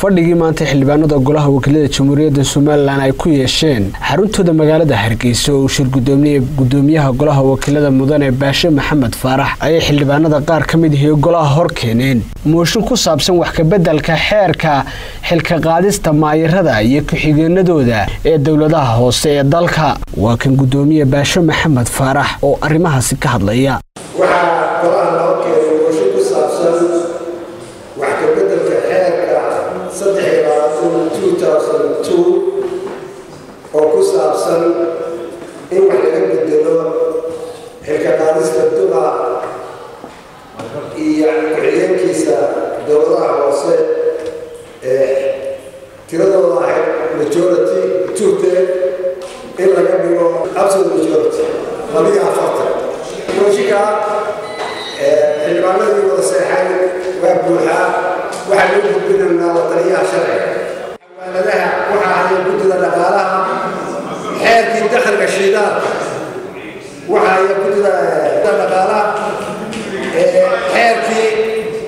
fadhigii maanta xildhibaanada golaha wakiilada jamhuuriyadda somalilan ay ku yeesheen. Xaruntooda magaalada hargeysa oo uu shir gudoomiye gudoomiyaha golaha wakiilada mudane baashe maxamed faarax ayay xildhibaanada qaar ka mid ihii golaha hor keeneen. Mooshin ku saabsan wax kabeddelka xeerka xilka qaadista maayirada iyo ku-xigeenadooda ee dowladaha hoose ee dalka. Waa kan gudoomiye baashe maxamed faarax oo arrimahaasi ka hadlaya waxaa golaha loo keenay mooshin ku saabsan wax kabeddelka xeerka saddex iyo labaatan two thousand two oo ku saabsan in wax laga bedelo xilka qaadista duqa iyo ku-xigeenkiisa dowladaha hoose tiradooda ahayd majority two-te in laga dhigo absolute majority labiyo afartan. Mooshinka xildhibaanadii wada seexay waa buuxaa waxaa loo gudbinaynaa wataliyaha sharciga dakhliga shiidaalka waxaa ahay guddida dhaqaalaha xeerkii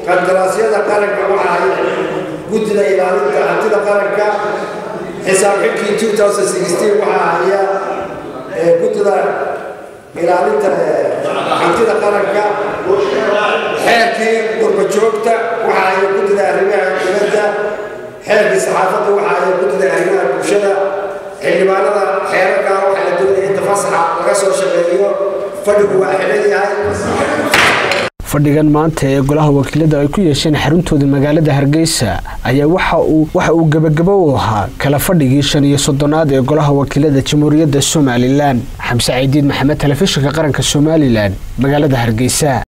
qandaraasyada qaranka waxaa ahay guddida ilaalinta hantida qaranka. Xisaab xilkii 2016 waxaa haya guddida ilaalinta hantida qaranka. Xeerkii qurbajoogta waxaa ay guddida arrimaha dibadda. Xeerkii saxaafadda waxaa ay guddida arrimaha bulshada. Xildhibaanada fadhigan maanta ee golaha wakiilada ay ku yeesheen xaruntooda magaalada hargeysa ayaa waxa uu waxa uu gebagabo u ahaa kala fadhigii shan iyo soddonaad ee golaha wakiilada jamhuuriyadda somalilan xamse caydiid maxamed telefishinka qaranka somalilan magaalada hargeysa